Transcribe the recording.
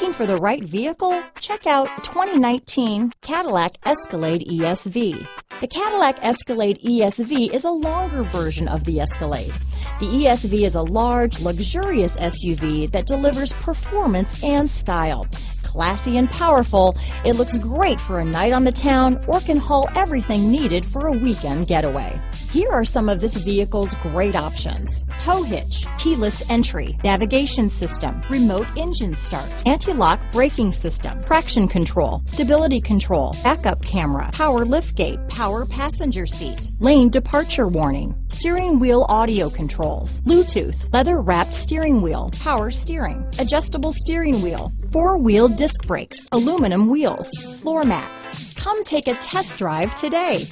Looking for the right vehicle? Check out 2019 Cadillac Escalade ESV. The Cadillac Escalade ESV is a longer version of the Escalade. The ESV is a large, luxurious SUV that delivers performance and style. Classy and powerful, it looks great for a night on the town or can haul everything needed for a weekend getaway. Here are some of this vehicle's great options. Tow hitch, keyless entry, navigation system, remote engine start, anti-lock braking system, traction control, stability control, backup camera, power liftgate, power passenger seat, lane departure warning, steering wheel audio controls, Bluetooth, leather wrapped steering wheel, power steering, adjustable steering wheel, four-wheel disc brakes, aluminum wheels, floor mats. Come take a test drive today.